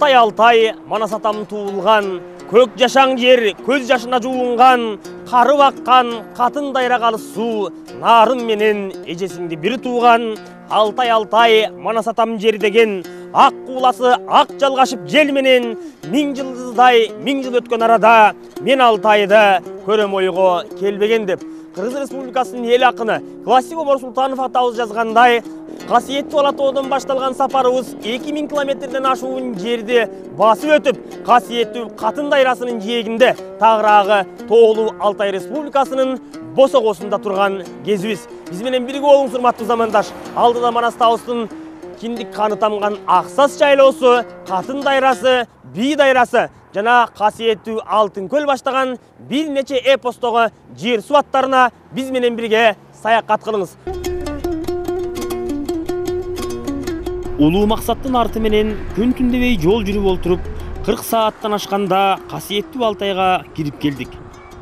алтай алтай манас атам туылған. Көк жашаң жер көз жашына жуынған. Қарып аққан қатын дайрағалы су нарын менен эжесиңди бир туған. Алтай алтай манас атам жер деген. Ақ қуласы ақ жалғашып жел менен. Миң жылдыздай миң жыл өткен арада мен алтайды көрөм ойго келбеген деп. Кыргыз республикасынын эл акыны классик омар султанов атабыз жазгандай касиеттүү ала тоодон башталган сапарыбыз эки миң километрден ашуун жерди басып өтүп касиеттүү катын дайрасынын жээгинде тагыраагы тоолуу алтай республикасынын босогосунда турган кезибиз биз менен бирге болуңуз урматтуу замандаш алдыда манас киндик каны тамган аксас жайлоосу катын дайрасы бий дайрасы. Жана касиеттүү алтын көл баштаган бир нече эпостогу жер суу аттарына биз менен бирге саякат кылыңыз улуу максаттын арты менен күн түндөбөй жол жүрүп олтуруп кырк сааттан ашканда касиеттүү алтайга кирип келдик.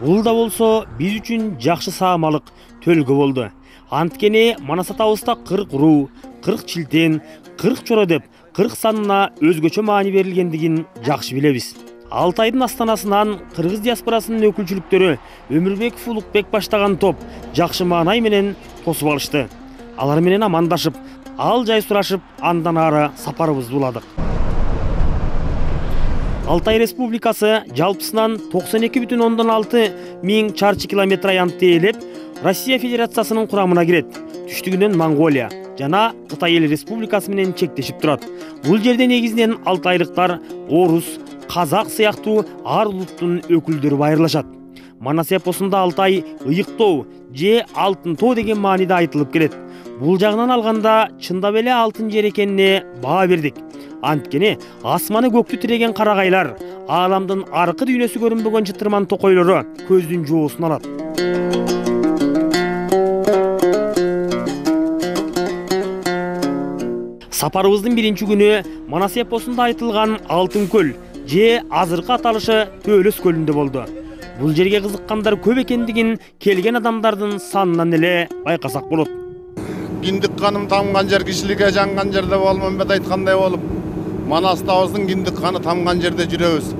Бул да болсо биз үчүн жакшы саамалык төлгө болду. Анткени манас атабызда кырк уруу кырк чилтен кырк чоро деп кырк санына өзгөчө маани берилгендигин жакшы билебиз. Алтайдын астанасынан кыргыз диаспорасынын өкүлчүлүктөрү өмүрбеков улукбек баштаган топ жакшы маанай менен тосуп алышты. Алар менен амандашып ал жай сурашып андан ары сапарыбызды уладык. Алтай республикасы жалпысынан токсон эки бүтүн ондон алты миң чарчы километр аянтты ээлеп россия федерациясынын курамына кирет түштүгүнөн монголия жана кытай эл республикасы менен чектешип турат бул жерде негизинен алтайлыктар орус казак сыяктуу ар улуттун өкүлдөрү байырлашат манас эпосунда алтай ыйыктоо же алтын тоо деген мааниде айтылып келет бул жагынан алганда чындап эле алтын жер экенине баа бердик анткени асманы көктү тиреген карагайлар ааламдын аркы дүйнөсү көрүнбөгөн чытырман токойлору көздүн жоосун алат сапарыбыздын биринчи күнү манас эпосунда айтылган алтын көл же азыркы аталышы төөлөс көлүндө болду бул жерге кызыккандар көп экендигин келген адамдардын санынан эле байкасак болот. Киндик каным тамган жер кишиликке жанган жер деп болмамбет айткандай болуп манас табыздын киндик каны тамган жерде жүрөбүз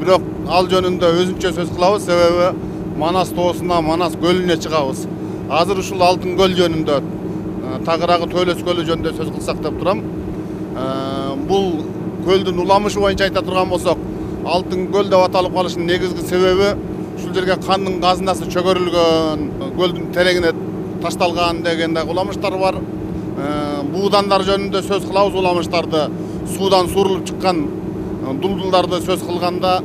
бирок ал жөнүндө өзүнчө сөз кылабыз себеби манас тоосуна манас көлүнө чыгабыз азыр ушул алтын көл жөнүндө тагыраагы төөлөс көлү жөнүндө сөз кылсак деп турам бул көлдүн уламышы боюнча айта турган болсок алтын көл деп аталып калышынын негизги себеби ушул жерге кандын казынасы чөгөрүлгөн көлдүн тереңине ташталган деген дагы уламыштар бар буудандар жөнүндө сөз кылабыз уламыштарды суудан суурулуп чыккан дулдулдарды сөз кылганда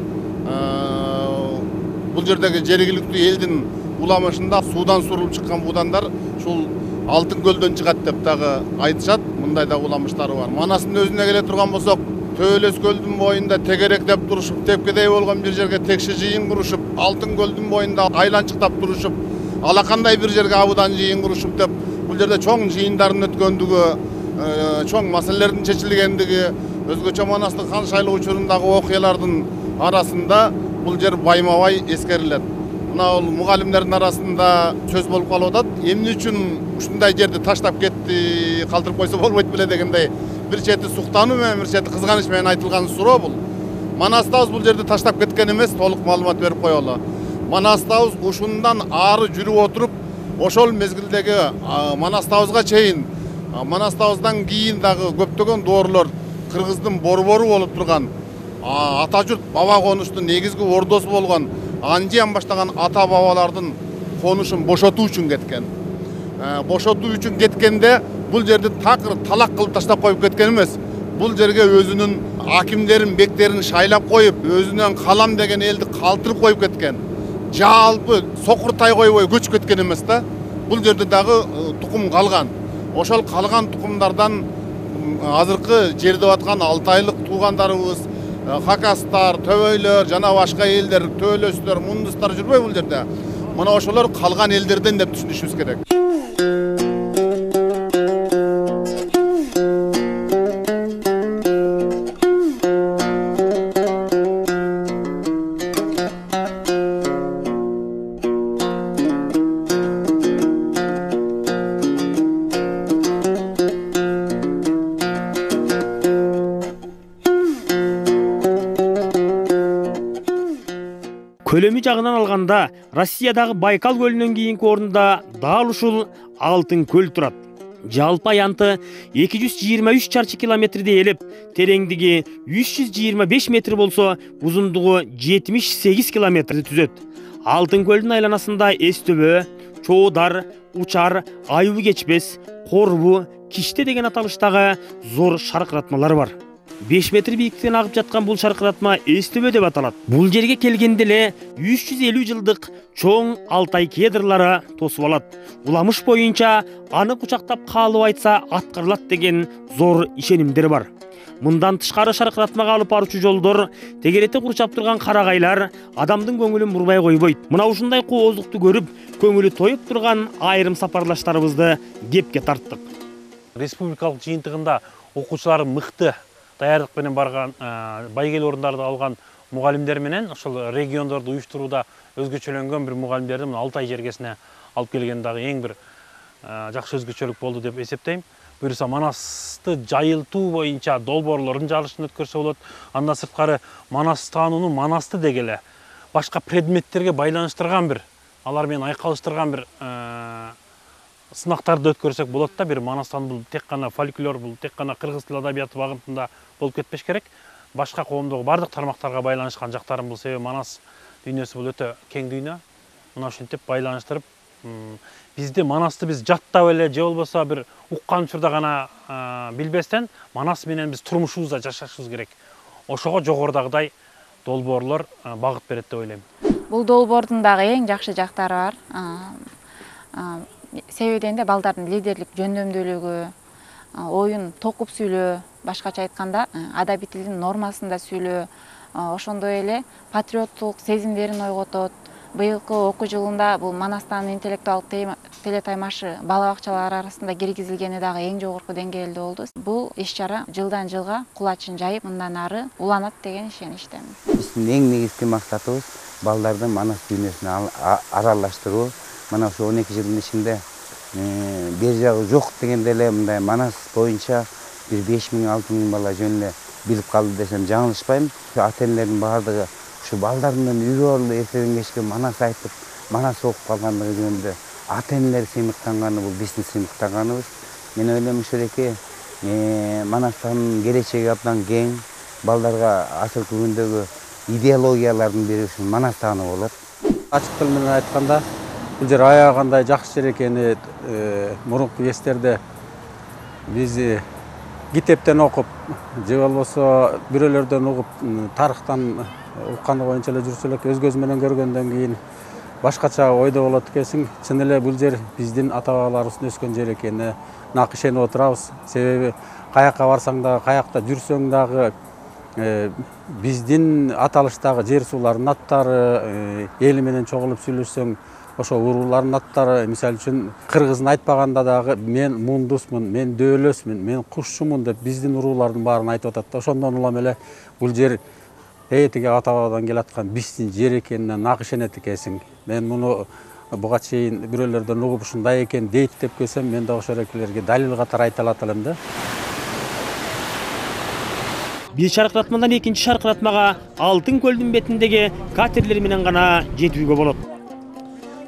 бул жердеги жергиликтүү элдин уламышында суудан суурулуп чыккан буудандар ушул алтын көлдөн чыгат деп дагы айтышат мындай да уламыштары бар. Манастын өзүнө келе турган болсок төөлөс көлдүн боюнда тегеректеп турушуп тепкедей болгон бир жерге текше жыйын курушуп алтын көлдүн боюнда айланчыктап турушуп алакандай бир жерге абыдан жыйын курушуп деп бул жерде чоң жыйындардын өткөндүгү чоң маселелердин чечилгендиги өзгөчө манастын хан шайлоо учурундагы окуялардын арасында бул жер байма бай эскерилет мына бул мугалимдердин арасында сөз болуп калып атат. Эмне үчүн ушундай жерди таштап кетти калтырып койсо болбойт беле дегендей бир чети суктануу менен бир чети кызганыч менен айтылган суроо бул. Манастабыз бул жерди таштап кеткен эмес толук маалымат берип коелу манастабыз ушундан ары жүрүп отуруп ошол мезгилдеги манастабызга чейин манастабыздан кийин дагы көптөгөн доорлор кыргыздын борбору болуп турган ата журт баба конуштун негизги ордосу болгон анжиян баштаган ата бабалардын конушун бошотуу үчүн кеткен. Бошотуу үчүн кеткенде бул жерди такыр талак кылып таштап коюп кеткен эмес. Бул жерге өзүнүн акимдерин бектерин шайлап коюп өзүнөн калам деген элди калтырып коюп кеткен жалпы сокуртай койбой көчүп кеткен эмес да. Бул жерде дагы тукум калган. Ошол калган тукумдардан азыркы жер деп аткан алтайлык туугандарыбыз хакастар төбөйлөр жана башка элдер төөлөстөр мундустар жүрбөйбү бул жерде. Мына ошолор калган элдерден деп түшүнүшүбүз керек. Алганда россиядагы байкал көлүнөн кийинки орунда дал ушул алтын көл турат жалпы аянты эки жүз жыйырма үч чарчы километрди ээлеп тереңдиги үч жүз жыйырма беш метр болсо узундугу жетимиш сегиз километрди түзөт алтын көлдүн айланасында эс төбө чоодар учар айыбы кечпес корбу киште деген аталыштагы зор шаркыратмалар бар. Беш метр бийиктиктен агып жаткан бул шаркыратма эс төбө деп аталат бул жерге келгенде эле үч жүз элүү жылдык чоң алтай кедрлары тосуп алат уламыш боюнча аны кучактап каалоо айтса аткарылат деген зор ишенимдер бар. Мындан тышкары шаркыратмага алып баруучу жолдор тегеретти курчап турган карагайлар адамдын көңүлүн бурбай койбойт мына ушундай кооздукту көрүп көңүлү тоюп турган айрым сапарлаштарыбызды кепке тарттык республикалык жыйынтыгында окуучулары мыкты даярдык менен барган байгел орундарды алган мугалимдер менен ошол региондорду уюштурууда өзгөчөлөнгөн бир мугалимдерди мына алтай жергесине алып келген дагы эң бир жакшы өзгөчөлүк болду деп эсептейм буюрса манасты жайылтуу боюнча долбоорлордун чыгарылышын өткөрсө болот. Андан сырткары манас таанууну манасты деги эле башка предметтерге байланыштырган бир алар менен айкалыштырган бир сынактарды өткөрсөк болот да. Бир манастан бул тек гана фольклор бул тек гана кыргыз тил адабияты багытында болуп кетпеш керек. Башка коомдогу баардык тармактарга байланышкан жактарым бул себеби манас дүйнөсү бул өтө кең дүйнө. Мына ушинтип байланыштырып бизди манасты биз жаттап эле же болбосо бир уккан учурда гана билбестен манас менен биз турмушубузда жашашыбыз керек. Ошого жогорудагыдай долбоорлор багыт берет деп ойлойм. Бул долбоордун дагы эң жакшы жактары бар. Себеби дегенде балдардын лидерлик жөндөмдүүлүгү оюн токуп сүйлөө башкача айтканда адабий тилдин нормасында сүйлөө ошондой эле патриоттук сезимдерин ойготот. Быйылкы окуу жылында бул манастан интеллектуалдык телетаймашы бала бакчалар арасында киргизилгени дагы эң жогорку деңгээлде болду. Бул иш чара жылдан жылга кулачын жайып мындан ары уланат деген ишеничтемин. Биздин эң негизги максатыбыз балдарды манас дүйнөсүнө аралаштыруу мына ушу он эки жылдын ичинде бери жагы жок дегенде эле мындай манас боюнча бир беш миң алты миң бала жөн эле билип калды десем жаңылышпайм ата энелердин баардыгы ушу балдар менен үйрө орунда эртеден кечке манас айтып манас окуп калгандыгы жөнүндө ата энелер сыймыктанганы бул биздин сыймыктанганыбыз мен ойлойм ушуреки манастын келечеги абдан кең балдарга азыркы күндөгү идеологиялардын бири ушул манас таануу болот. Ачык тил менен айтканда бул жер аябай кандай жакшы жер экени мурунку кездерде биз китептен окуп же болбосо бирөөлөрдөн угуп тарыхтан укканы боюнча эле жүрсө элек өз көз менен көргөндөн кийин башкача ойдо болот экенсиң. Чын эле бул жер биздин ата бабаларыбыздын өскөн жери экенине нак ишенип отурабыз. Себеби каякка барсаң дагы каякта жүрсөң дагы биздин аталыштагы жер суулардын аттары эли менен чогулуп сүйлөшсөң ошо уруулардын аттары мисалы үчүн кыргызын айтпаганда дагы мен мундусмун мен дөөлөсмүн мен кушчумун деп биздин уруулардын баарын айтып атат да. Ошондон улам эле бул жер тетиги ата бабадан келаткан биздин жер экенине нак ишенет экенсиң. Мен муну буга чейин бирөөлөрдөн угуп ушундай экен дейт деп келсем мен да ошол экелерге далил катары айта алат элем да. Бир шаркыратмадан экинчи шаркыратмага алтын көлдүн бетиндеги катерлер менен гана жетүүгө болот.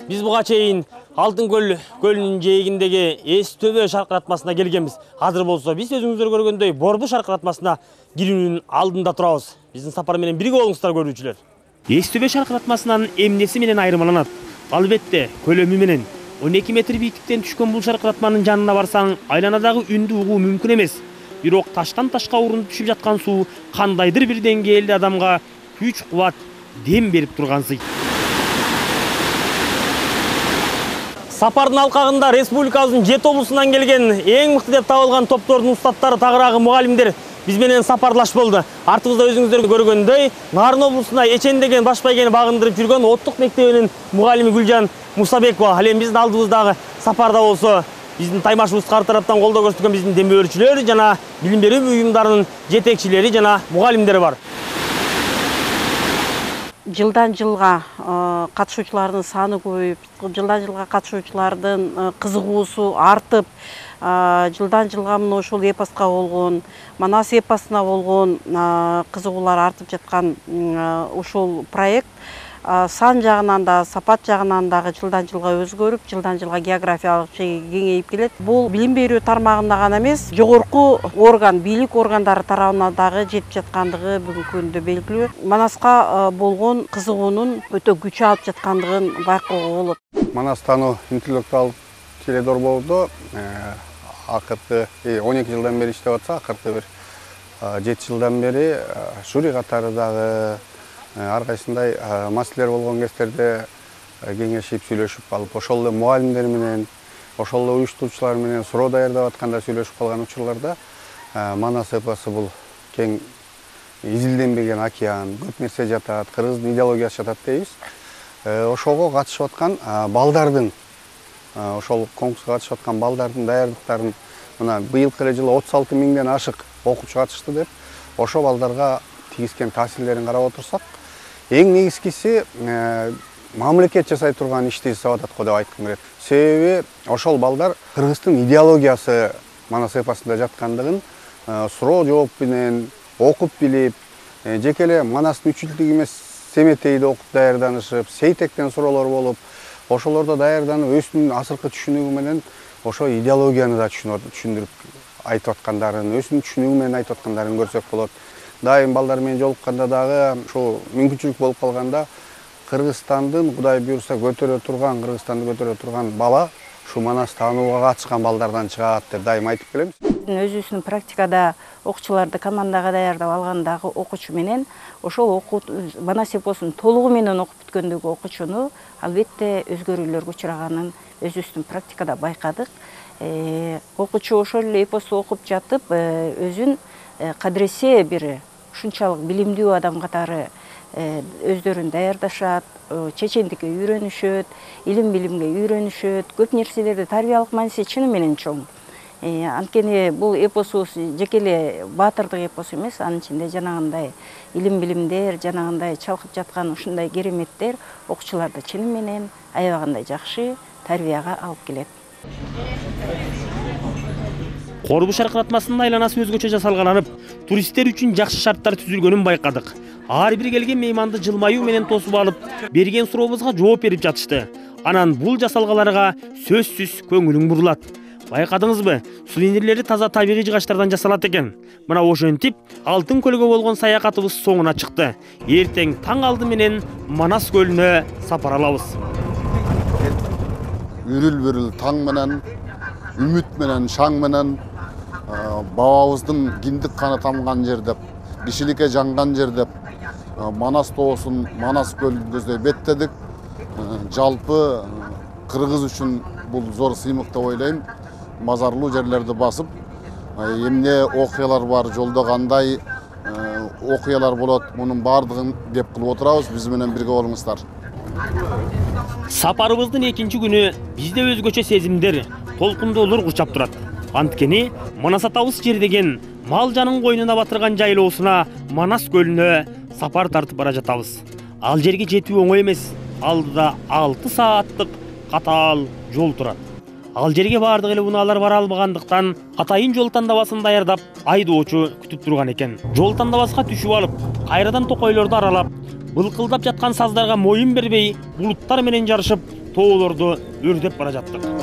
Биз буга чейин алтын көл көлүнүн жээгиндеги эс төбө шаркыратмасына келгенбиз. Азыр болсо биз өзүңүздөр көргөндөй борбу шаркыратмасына кирүүнүн алдында турабыз. Биздин сапар менен бирге болуңуздар көрүүчүлөр. Эс төбө шаркыратмасынын эмнеси менен айырмаланат? Албетте көлөмү менен. Он эки метр бийиктиктен түшкөн бул шаркыратманын жанына барсаң айланадагы үндү угуу мүмкүн эмес. Бирок таштан ташка урунуп түшүп жаткан суу кандайдыр бир деңгээлде адамга күч кубат дем берип тургансый сапардын алкагында республикабыздын жети облусунан келген эң мыкты деп табылган топтордун устаттары тагыраагы мугалимдер биз менен сапарлаш болду артыбызда өзүңүздөр көргөндөй нарын облусуна эчен деген баш байгени багындырып жүргөн оттук мектебинин мугалими гүлжан мусабекова ал эми биздин алдыбыздагы сапарда болсо биздин таймашыбызга ар тараптан колдоо көрсөткөн биздин демөөрчүлөр жана билим берүү уюмдарынын жетекчилери жана мугалимдер бар. Жылдан жылга катышуучулардын саны көбөйүп жылдан жылга катышуучулардын кызыгуусу артып жылдан жылга мына ушул эпоска болгон манас эпосуна болгон кызыгуулар артып жаткан ушул проект сан жагынан да сапат жагынан дагы жылдан жылга өзгөрүп жылдан жылга географиялык чеги кеңейип келет. Бул билим берүү тармагында гана эмес жогорку орган бийлик органдары тарабынан дагы жетип жаткандыгы бүгүнкү күндө белгилүү. Манаска болгон кызыгуунун өтө күч алып жаткандыгын байкоого болот. Манас таануу интеллектуалдык теледорбоодо акыркы он эки жылдан бери иштеп атса акыркы бир жети жылдан бери жюри катары дагы ар кайсындай маселелер болгон кездерде кеңешип сүйлөшүп алып ошол эле мугалимдер менен ошол эле уюштуруучулар менен суроо даярдап атканда сүйлөшүп калган учурларда манас эпосу бул кең изилденбеген океан көп нерсе жатат кыргыздын идеологиясы жатат дейбиз. Ошого катышып аткан балдардын ошол конкурска катышып аткан балдардын даярдыктарын мына быйылкы эле жылы отуз алты миңден ашык окуучу катышты деп ошол балдарга тийгизген таасирлерин карап отурсак эң негизгиси мамлекет жасай турган ишти жасап атат го деп айткым келет себеби ошол балдар кыргыздын идеологиясы манас эпосунда жаткандыгын суроо жооп менен окуп билип жеке эле манастын үч жылдык эмес семетейди окуп даярданышып сейтектен суроолор болуп ошолордо даярданып өзүнүн азыркы түшүнүгү менен ошо идеологияны да түшүндүрүп айтып аткандарын өзүнүн түшүнүгү менен айтып аткандарын көрсөк болот. Дайым балдар менен жолукканда дагы ушул мүмкүнчүлүк болуп калганда кыргызстандын кудай буюрса көтөрө турган кыргызстанды көтөрө турган бала ушул манас таанууга катышкан балдардан чыгат деп дайым айтып келебиз өзүбүздүн практикада окуучуларды командага даярдап алгандагы окуучу менен ошол манас эпосун толугу менен окуп бүткөндөгү окуучуну албетте өзгөрүүлөргө учраганын өзүбүздүн практикада байкадык. Окуучу ошол эле эпосту окуп жатып өзүн кадыресе бир ушунчалык билимдүү адам катары өздөрүн даярдашат чечендикке үйрөнүшөт илим билимге үйрөнүшөт көп нерселерди тарбиялык мааниси чыны менен чоң. Анткени бул эпосубуз жеке эле баатырдык эпос эмес анын ичинде жанагындай илим билимдер жанагындай чалкып жаткан ушундай кереметтер окуучуларды чыны менен аябагандай жакшы тарбияга алып келет корбу шаркыратмасынын айланасы өзгөчө жасалгаланып туристтер үчүн жакшы шарттар түзүлгөнүн байкадык. Ар бир келген мейманды жылмаюу менен тосуп алып берген сурообузга жооп берип жатышты. Анан бул жасалгаларга сөзсүз көңүлүң бурулат. Байкадыңызбы? Сувенирлери таза табигый жыгачтардан жасалат экен. Мына ошентип алтын көлгө болгон саякатыбыз соңуна чыкты. Эртең таң алды менен манас көлүнө сапар алабыз үрүл бүрүл таң менен үмүт менен шаң менен бабабыздын киндик каны тамган жер деп кишиликке жанган жер деп манас тоосун манас көлүн көздөй беттедик. Жалпы кыргыз үчүн бул зор сыймык деп ойлойм. Мазарлуу жерлерди басып эмне окуялар бар жолдо кандай окуялар болот мунун баардыгын кеп кылып отурабыз биз менен бирге болуңуздар. Сапарыбыздын экинчи күнү бизде өзгөчө сезимдер толкундоолор курчап турат. Анткени манас атабыз жер деген мал жанын койнуна батырган жайлоосуна манас көлүнө сапар тартып бара жатабыз ал жерге жетүү оңой эмес алдыда алты сааттык катаал жол турат ал жерге баардык эле унаалар бара албагандыктан катайын жол тандабасын даярдап айдоочу күтүп турган экен жол тандабаска түшүп алып кайрадан токойлорду аралап былкылдап жаткан саздарга моюн бербей булуттар менен жарышып тоолорду өрдөп бара жаттык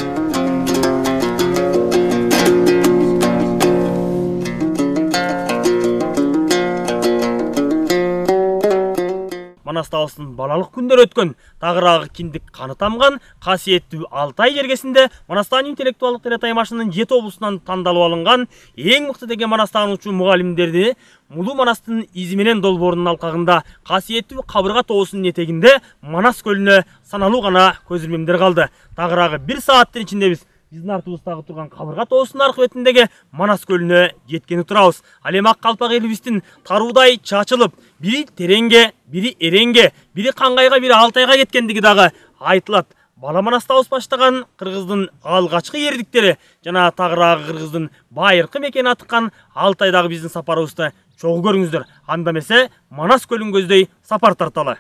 манас табыстын балалык күндөрү өткөн тагыраагы киндик каны тамган касиеттүү алтай жергесинде манастан интеллектуалдык теле таймашынын жети облусунан тандалып алынган эң мыкты деген манас таануучу мугалимдерди мулуу манастын изи менен долбоорунун алкагында касиеттүү кабырга тоосунун этегинде манас көлүнө саналуу гана көз ирмемдер калды тагыраагы бир сааттын ичинде биз биздин артыбыздагы турган кабырга тоосунун аркы манас көлүнө жеткени турабыз ал эми ак калпак элибиздин таруудай чачылып бири тереңге бири эреңге бири каңгайга бири алтайга кеткендиги дагы айтылат бала манастабыз баштаган кыргыздын алгачкы эрдиктери жана тагыраагы кыргыздын байыркы мекени атыккан алтайдагы биздин сапарыбызды чогуу көрүңүздөр анда эмесе манас көлүн көздөй сапар тарталы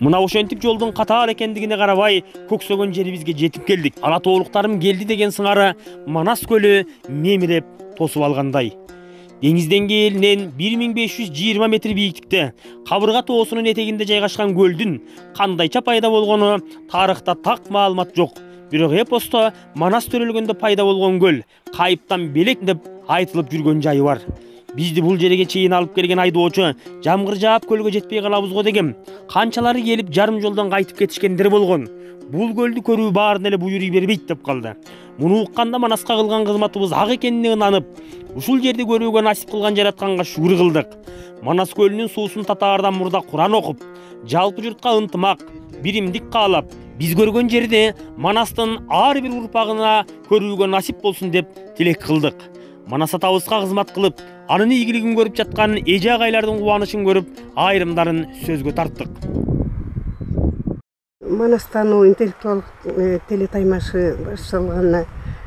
мына ошентип жолдун катаал экендигине карабай көксөгөн жерибизге жетип келдик ала тоолуктарым келди деген сыңары манас көлү мемиреп тосуп алгандай деңиз деңгээлинен 1520 метр бийиктикте кабырга тоосунун этегинде жайгашкан көлдүн кандайча пайда болгону тарыхта так маалымат жок бирок эпосто манас төрөлгөндө пайда болгон көл кайыптан белек деп айтылып жүргөн жайы бар. Бизди бул жерге чейин алып келген айдоочу жамгыр жаап көлгө жетпей калабыз го дегем канчалары келип жарым жолдон кайтып кетишкендер болгон бул көлдү көрүү баарына эле буйруй бербейт деп калды муну укканда манаска кылган кызматыбыз ак экенине ынанып ушул жерди көрүүгө насип кылган жаратканга шүгүр кылдык манас көлүнүн суусун татаардан мурда куран окуп жалпы журтка ынтымак биримдик каалап биз көргөн жерди манастын ар бир урпагына көрүүгө насип болсун деп тилек кылдык манас атабызга кызмат кылып анын ийгилигин көрүп жаткан эже агайлардын кубанычын көрүп айрымдарын сөзгө тарттык манастануу интеллектуалдык э, телетаймашы башталганына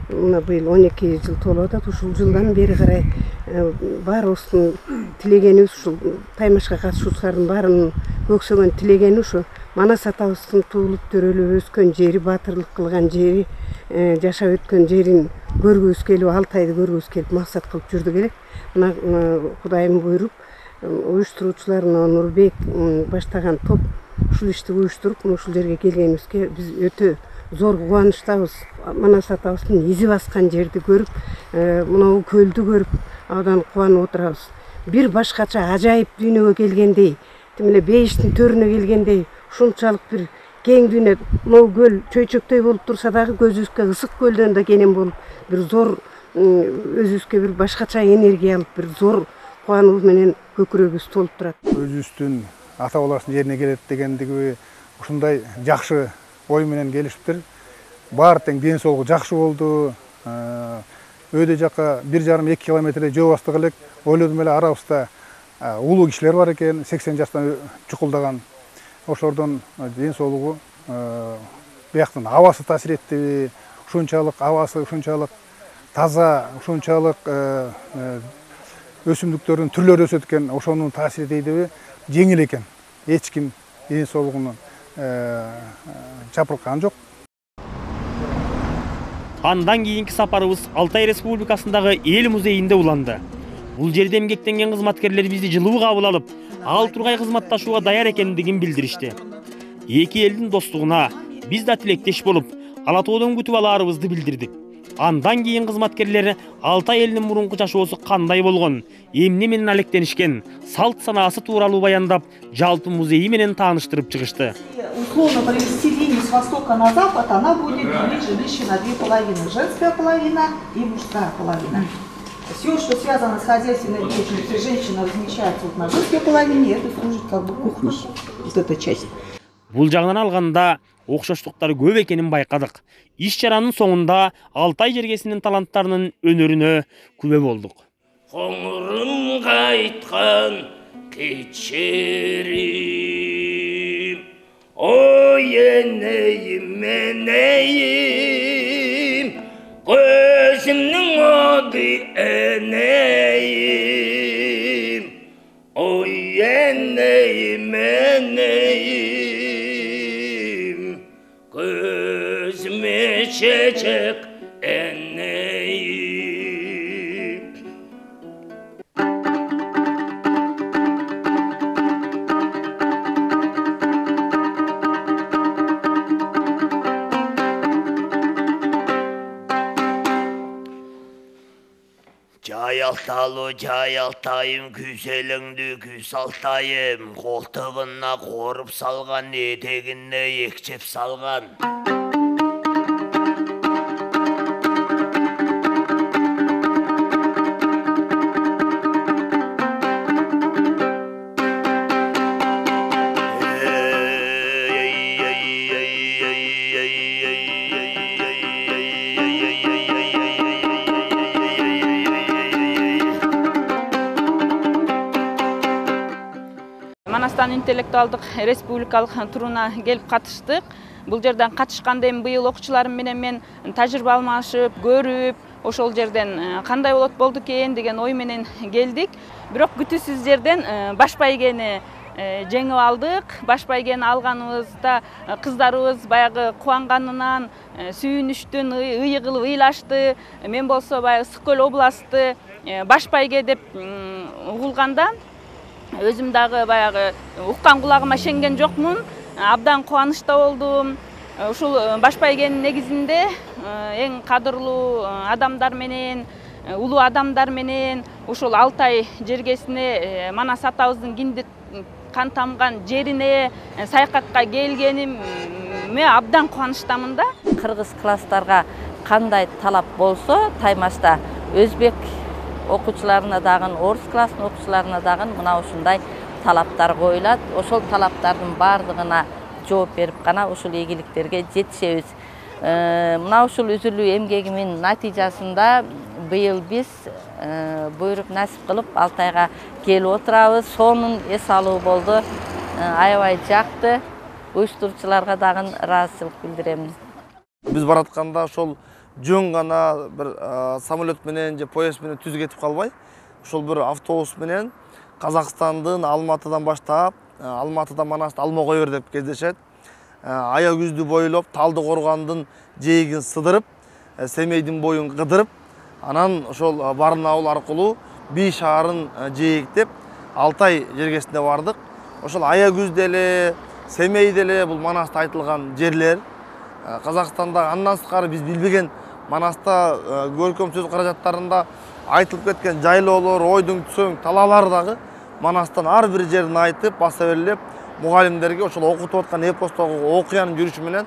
мына быйыл он эки жыл толуп атат ушул жылдан бери карай э, баарыбыздын тилегенибиз ушул таймашка катышуучулардын баарынын көксөгөн тилегени ушу манас атабыздын туулуп төрөлүп өскөн жери баатырлык кылган жери э, жашап өткөн жерин көргүбүз келип алтайды көргүбүз келип максат кылып жүрдүк элек мына кудайым буйруп уюштуруучулар мына нурбек баштаган топ ушул ишти уюштуруп мына ушул жерге келгенибизге биз өтө зор кубанычтабыз. Манас атабыздын изи баскан жерди көрүп мынабу көлдү көрүп абдан кубанып отурабыз. Бир башкача ажайып дүйнөгө келгендей тим эле бейиштин төрүнө келгендей ушунчалык бир кең дүйнө могу көл чөйчөктөй болуп турса дагы көзүбүзгө ысык көлдөн да кенен болуп бир зор өзүбүзгө бир башкача энергия алып бир зор кубануу менен көкүрөгүбүз толуп турат өзүбүздүн ата бабалардын жерине келет дегендиги ушундай жакшы ой менен келишиптир баары тең ден соолугу жакшы болду өйдө жака бир жарым эки километрдей жөө бастык элек ойлодум эле арабызда улуу кишилер бар экен сексен жаштан чукулдаган ошолордун ден соолугу бияктын абасы таасир эттиби ушунчалык абасы ушунчалык таза ушунчалык өсүмдүктөрдүн түрлөрү өсөт экен ошонун таасири дейдиби жеңил экен. Эч ким ден соолугуну чапырылткан жок. Андан кийинки сапарыбыз алтай республикасындагы эл музейинде уланды. Бул жерде эмгектенген кызматкерлер бизди жылуу кабыл алып ал тургай кызматташууга даяр экендигин билдиришти эки элдин достугуна биз да тилектеш болуп ала тоодон күтүп алаарыбызды билдирдик андан кийин кызматкерлер алтай элинин мурунку жашоосу кандай болгон эмне менен алектенишкен салт санаасы тууралуу баяндап жалпы музейи менен тааныштырып чыгышты условно провести линию с востока на запад, она будет делить жилище на две половины. Женская половина и мужская половина. Все, что связано с хозяйственной деятельностью, женщина размещается вот на женской половине, и это служит как бы кухней, вот эта часть. бул жагынан алганда окшоштуктар көп экенин байкадык иш чаранын соңунда алтай жергесинин таланттарынын өнөрүнө күбө болдук қоңырым қайтқан кешірім ой енейім енейім. Көзімнің оды енейім ой енейім енейім көзіме Жаялталы жаялтайым күзеліңді күз алтайым қолтығына қорып салған етегіне екчеп салған интеллектуалдык республикалык туруна келип катыштык бул жерден катышканда эми быйыл окуучуларым менен мен тажрыйба алмашып көрүп ошол жерден э, кандай болот болду экен деген ой менен келдик бирок күтүүсүз жерден э, баш байгени жеңип алдык баш байгени алганыбызда кыздарыбыз баягы кубанганынан сүйүнүштүн ый кылып ыйлашты мен болсо баягы ысык көл областы баш байге деп угулганда өзүм дагы баягы уккан кулагыма ишенген жокмун абдан кубанычта болдум ушул баш байгенин негизинде эң кадырлуу адамдар менен улуу адамдар менен ушул алтай жергесине манас атабыздын кинди кан тамган жерине саякатка келгениме абдан кубанычтамын да кыргыз класстарга кандай талап болсо таймашта өзбек окуучуларына дагы орус класстын окуучуларына дагы мына ушундай талаптар коюлат ошол талаптардын баардыгына жооп берип гана ушул ийгиликтерге жетишебиз мына ушул үзүлүү эмгегимин натыйжасында быйыл биз буйрук насип кылып алтайга келип отурабыз сонун эс алуу болду аябай жакты уюштуруучуларга дагы ыраазычылык билдиремин биз баратканда ошол жөн гана бир самолет менен же поезд менен түз кетип калбай ошол бир автобус менен казакстандын алматыдан баштап алматыдан манасты алма кой бер деп кездешет ая күздү бойлоп талды коргондун жээгин сыдырып семейдин боюн кыдырып анан ошол барнаул аркылуу бий шаарын жээктеп алтай жергесине бардык ошол ая күз деле семей деле бул манаста айтылган жерлер казакстанда андан сырткары биз билбеген манаста көркөм сөз каражаттарында айтылып кеткен жайлоолор ойдуң түсөң талаалар дагы манастан ар бир жерин айтып баса белгилеп мугалимдерге ошол окутуп аткан эпостогу окуянын жүрүшү менен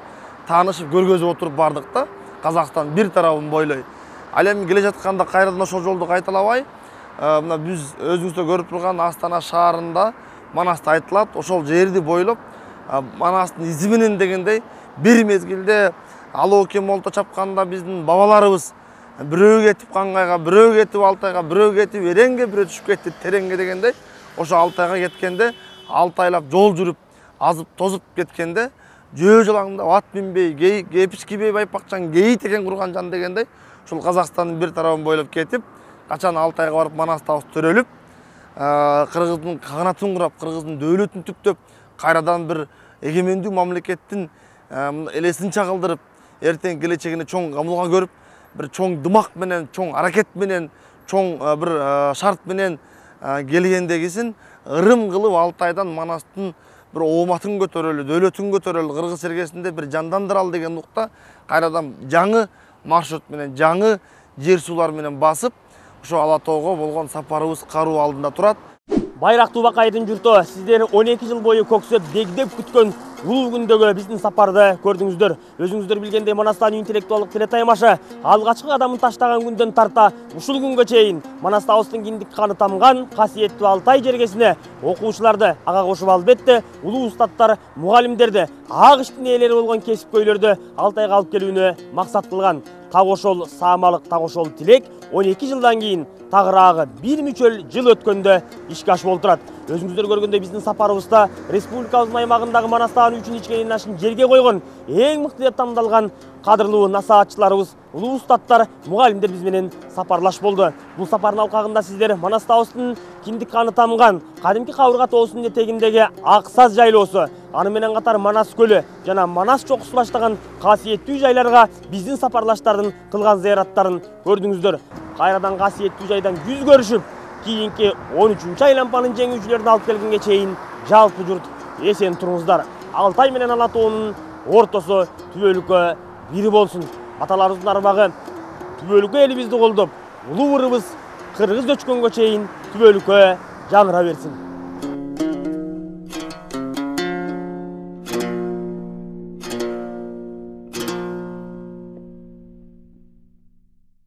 таанышып көргөзүп отуруп бардык да казакстандын бир тарабын бойлой ал эми келе жатканда кайрадан ошол жолду кайталабай мына биз өзүңүздөр көрүп турган астана шаарында манаст айтылат ошол жерди бойлоп манастын изи менен дегендей бир мезгилде алуу кемолто чапканда биздин бабаларыбыз бирөө кетип кангайга бирөө кетип алтайга бирөө кетип эреңге бирөө түшүп кетти тереңге дегендей ошо алтайга кеткенде алты айлап жол жүрүп азып тозуп кеткенде жөө жалаңдап ат минбей кепиш кийбей байпакчан кейит экен курган жан дегендей ушул казакстандын бир тарабын бойлоп кетип качан алтайга барып манастабыз төрөлүп кыргыздын каганатын курап кыргыздын дөөлөтүн түптөп кайрадан бир эгемендүү мамлекеттин элесин чагылдырып эртең келечегине чоң камылга көрүп бир чоң дымак менен чоң аракет менен чоң бир шарт менен келгендегисин ырым кылып алтайдан манастын бир ооматын көтөрөлү дөөлөтүн көтөрөлү кыргыз жергесинде бир жандандыралы деген нукта кайрадан жаңы маршрут менен жаңы жер суулар менен басып ошо ала тоого болгон сапарыбыз кароо алдында турат байрактуу бакайдын журту сиздер он эки жыл бою көксөп дегдеп күткөн улуу күндөгү биздин сапарды көрдүңүздөр өзүңүздөр билгендей манастан интеллектуалдык телетаймашы алгачкы кадамын таштаган күндөн тарта ушул күнгө чейин манастабыздын киндик каны тамган касиеттүү алтай жергесине окуучуларды ага кошуп албетте улуу устаттар мугалимдерди ак иштин ээлери болгон кесипкөйлөрдү алтайга алып келүүнү максат так ошол саамалык так ошол тилек он эки жылдан кийин тагыраагы бир мүчөл жыл өткөндө ишке ашып олтурат өзүңүздөр көргөндөй биздин сапарыбызда республикабыздын аймагындагы манастаган үчүн ичкенин ашын жерге койгон эң мыкты деп тандалган кадырлуу насаатчыларыбыз улуу устаттар мугалимдер биз менен сапарлаш болду бул сапардын алкагында сиздер манастабыздын киндик каны тамган кадимки кабырга тоосунун этегиндеги ак саз жайлоосу аны менен катар манас көлү жана манас чокусу баштаган касиеттүү жайларга биздин сапарлаштардын кылган зыяраттарын көрдүңүздөр кайрадан касиеттүү жайдан жүз кийинки он үчүнчү айлампанын жеңүүчүлөрүн алып келгенге чейин жалпы журт эсен туруңуздар алтай менен ала тоонун ортосу түбөлүккө бир болсун аталарыбыздын арбагы түбөлүккө элибизди колдоп улуу ырыбыз кыргыз өчкөнгө чейин түбөлүккө жаңыра берсин